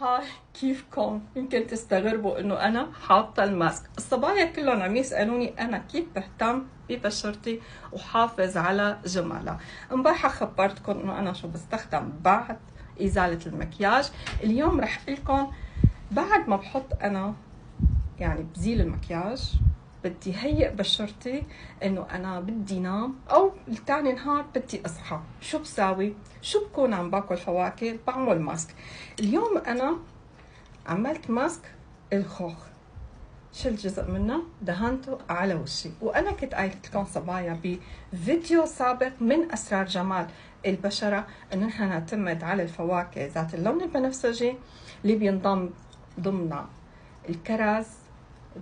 هاي كيفكم؟ يمكن تستغربوا إنه أنا حاطة الماسك. الصبايا كلهم عم يسألوني أنا كيف بهتم ببشرتي وحافظ على جمالها. امبارحه خبرتكم إنه أنا شو بستخدم بعد إزالة المكياج. اليوم رح لكم بعد ما بحط أنا يعني بزيل المكياج بدي هيئ بشرتي إنه أنا بدي نام أو ثاني نهار بدي أصحى. شو بساوي؟ شو بكون عم باكل فواكه؟ بعمل ماسك. اليوم أنا عملت ماسك الخوخ. شلت جزء منه؟ دهنته على وشي. وأنا كنت قايلة لكم صبايا بفيديو سابق من أسرار جمال البشرة إنه نحن نعتمد على الفواكه ذات اللون البنفسجي اللي بينضم ضمنها الكرز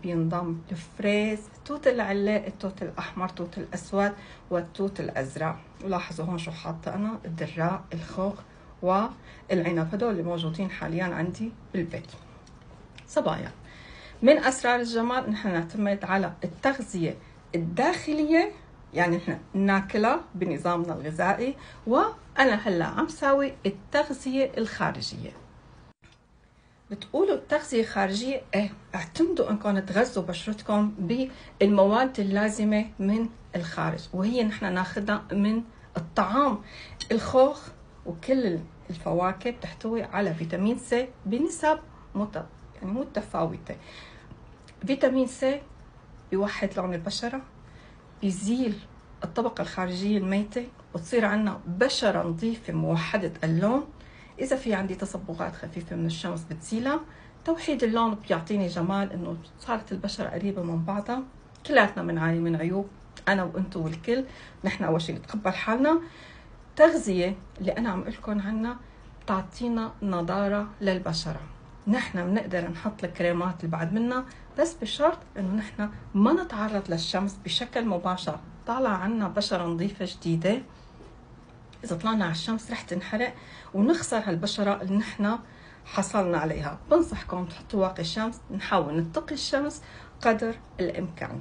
بينضم الفريز توت العلاق التوت الأحمر توت الأسود والتوت الأزرق. ولاحظوا هون شو حاطة أنا؟ الدراء الخوخ والعنب هدول اللي موجودين حاليا عندي بالبيت. صبايا. من أسرار الجمال نحن نعتمد على التغذية الداخلية يعني نحن ناكلها بنظامنا الغذائي وأنا هلأ عم ساوي التغذية الخارجية. بتقولوا التغذية الخارجية إيه اعتمدوا انكم تغذوا بشرتكم بالمواد اللازمة من الخارج وهي نحن ناخذها من الطعام. الخوخ وكل الفواكه بتحتوي على فيتامين سي بنسب مت... يعني متفاوتة. فيتامين سي بيوحد لون البشرة بيزيل الطبقة الخارجية الميتة وتصير عنا بشرة نظيفة موحدة اللون. إذا في عندي تصبغات خفيفة من الشمس بتزيلها توحيد اللون بيعطيني جمال إنه صارت البشرة قريبة من بعضها. كلياتنا بنعاني من عيوب أنا وأنتم والكل نحن أول شيء نتقبل حالنا. تغذية اللي أنا عم لكم عنها تعطينا نضارة للبشرة. نحن بنقدر نحط الكريمات اللي بعد منها بس بشرط إنه نحن ما نتعرض للشمس بشكل مباشر. طالع عنا بشرة نظيفة جديدة. إذا طلعنا على الشمس رح تنحرق ونخسر هالبشرة اللي نحن حصلنا عليها. بنصحكم تحطوا واقي الشمس نحاول نتقي الشمس قدر الإمكان.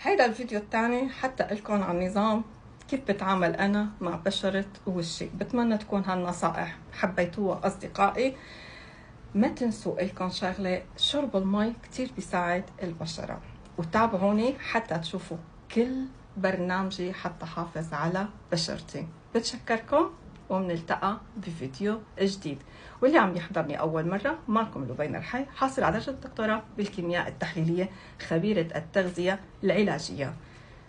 هيدا الفيديو الثاني حتى لكم عن نظام كيف بتعامل أنا مع بشرة وشي. بتمنى تكون هالنصائح حبيتوها أصدقائي. ما تنسوا لكم شغلة شرب المي كثير بيساعد البشرة. وتابعوني حتى تشوفوا كل برنامجي حتى حافظ على بشرتي. بتشكركم وبنلتقى بفيديو جديد. واللي عم يحضرني أول مرة معكم لبين الحي حاصل على درجة الدكتوراه بالكيمياء التحليلية خبيرة التغذية العلاجية.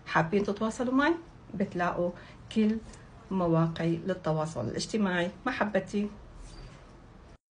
حابين تتواصلوا معي؟ بتلاقوا كل مواقعي للتواصل الاجتماعي. محبتي.